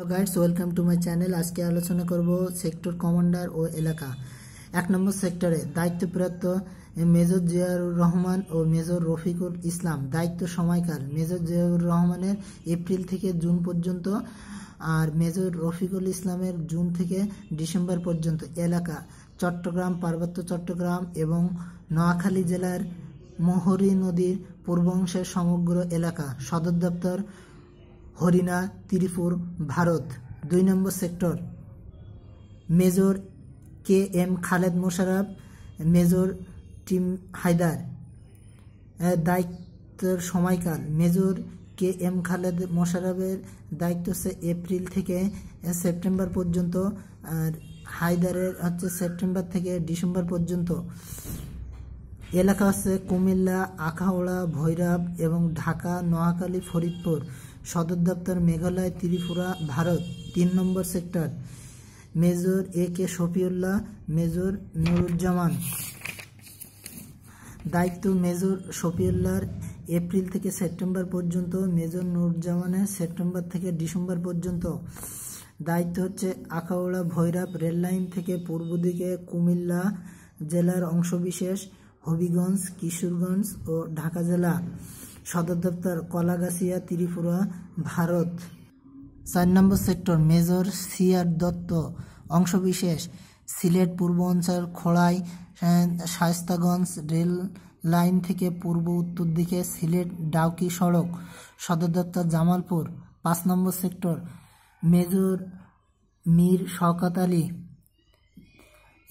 Guides welcome to my channel আজকে আলোচনা করব সেক্টর কমান্ডার ও এলাকা। এক নম্বর সেক্টরে দায়িত্বপ্রাপ্ত মেজর জিয়াউর রহমান ও মেজর রফিকুল ইসলাম। দায়িত্ব সময়কাল মেজর জিয়াউর রহমানের এপ্রিল থেকে জুন পর্যন্ত আর মেজর রফিকুল ইসলামের জুন থেকে ডিসেম্বর পর্যন্ত এলাকা। চট্টগ্রাম, পার্বত্য চট্টগ্রাম এবং নোয়াখালী জেলার মোহরী নদীর পূর্ব অংশের সমগ্র এলাকা। সদর দপ্তর হরিণা, ত্রিপুর, ভারত, দুই নম্বর sector. Major K M Khaled Mosharraf, major team Haider. দায়িত্বের সময়কাল। মেজর কে এম খালেদ মোশারফের দায়িত্ব হচ্ছে এপ্রিল থেকে সেপ্টেম্বর পর্যন্ত, আর হায়দারের হচ্ছে সেপ্টেম্বর থেকে ডিসেম্বর পর্যন্ত। এলাকা হচ্ছে কুমিল্লা, আখাউড়া, ভৈরব এবং ঢাকা, নোয়াখালী, ফরিদপুর। সদর দপ্তর মেঘালয়, ত্রিপুরা, ভারত, তিন নম্বর sector. Major A K Shafiullah, major Nuruzzaman. দায়িত্ব মেজর শফিউল্লাহর এপ্রিল থেকে সেপ্টেম্বর পর্যন্ত, মেজর নুরুজ্জামানের সেপ্টেম্বর থেকে ডিসেম্বর পর্যন্ত। দায়িত্ব হচ্ছে আখাউড়া ভৈরব রেললাইন থেকে পূর্ব দিকে কুমিল্লা জেলার অংশবিশেষ, হবিগঞ্জ, কিশোরগঞ্জ ও ঢাকা জেলা। সদর দপ্তর কলাগাছিয়া, ত্রিপুরা, ভারত। চার নম্বর সেক্টর, মেজর সিআর দত্ত, অংশবিশেষ, সিলেট, পূর্ব অঞ্চল, খোড়াই শায়স্তাগঞ্জ রেল লাইন থেকে পূর্ব উত্তর দিকে সিলেট, ডাউকি সড়ক, সদর দপ্তর জামালপুর। পাঁচ নম্বর সেক্টর, মেজর মীর শওকাত আলী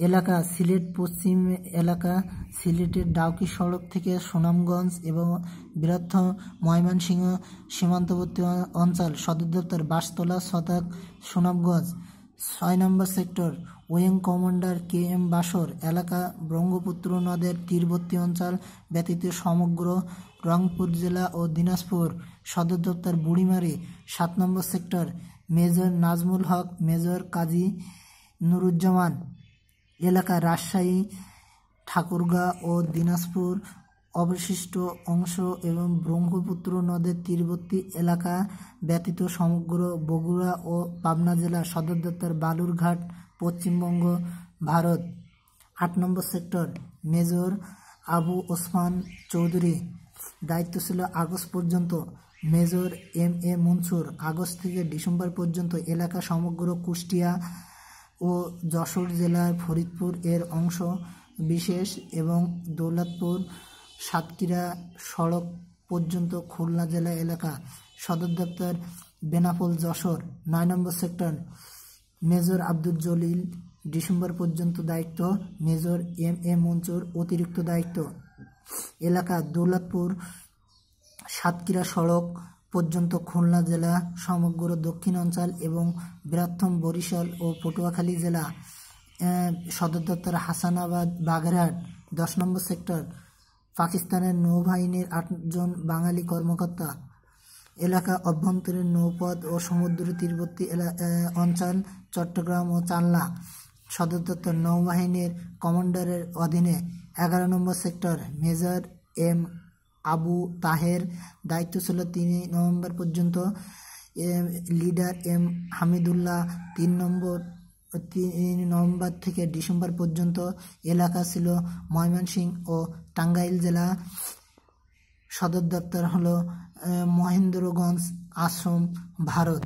এলাকা সিলেট, পশ্চিম এলাকা সিলেটের ডাউকি সড়ক থেকে সুনামগঞ্জ এবং বৃহত্তম ময়মনসিংহ সীমান্তবর্তী অঞ্চল সদর দপ্তর বাসতলা শতাক সুনামগঞ্জ। ছয় নম্বর sector, wing commander K M Bashar. এলাকা ব্রহ্মপুত্র নদের তীরবর্তী অঞ্চল ব্যতীত সমগ্র রংপুর জেলা ও দিনাজপুর। সদর দপ্তর বুড়িমারি। সাত নম্বর sector, major Nazmul Haque, major Kazi Nuruzzaman. এলাকা রাজশাহী, ঠাকুরগাঁ ও দিনাজপুর অবশিষ্ট অংশ এবং ব্রহ্মপুত্র নদের তীরবর্তী এলাকা ব্যতীত সমগ্র বগুড়া ও পাবনা জেলা সদর দপ্তর বালুরঘাট, পশ্চিমবঙ্গ, ভারত। আট নম্বর সেক্টর, মেজর আবু ওসমান চৌধুরী। দায়িত্ব ছিল আগস্ট পর্যন্ত major M A Manzur. August থেকে ডিসেম্বর পর্যন্ত এলাকা সমগ্র কুষ্টিয়া ও যশোর জেলার ফরিদপুর এর অংশ বিশেষ এবং দৌলতপুর, সাতক্ষীরা সড়ক পর্যন্ত খুলনা জেলা এলাকা। সদর দপ্তর বেনাপোল, যশোর। নয় নম্বর sector, major Abdul Jalil, December পর্যন্ত দায়িত্ব। মেজর এম এ মঞ্চুর অতিরিক্ত দায়িত্ব। এলাকা দৌলতপুর, সাতক্ষীরা সড়ক পর্যন্ত খুলনা জেলা, সমগ্র দক্ষিণ অঞ্চল এবং বৃহত্তম বরিশাল ও পটুয়াখালী জেলা। সদর দপ্তর হাসানাবাদ, বাগেরহাট, দশ নম্বর সেক্টর। পাকিস্তানের নৌবাহিনীর আটজন বাঙালি কর্মকর্তা। এলাকা অভ্যন্তরীণ নৌপথ ও সমুদ্র তীরবর্তী অঞ্চল চট্টগ্রাম ও চাল্লা সদর দপ্তর নৌবাহিনীর কমান্ডারের অধীনে এগারো নম্বর sector, major M Abu Taher দায়িত্ব ছিল তিন নভেম্বর পর্যন্ত লিডার এম হামিদুল্লাহ তিন নম্বর, তিন নভেম্বর থেকে ডিসেম্বর পর্যন্ত এলাকা ছিল ময়মনসিংহ ও টাঙ্গাইল জেলা। সদর দপ্তর হল মহেন্দ্রগঞ্জ আশ্রম, ভারত।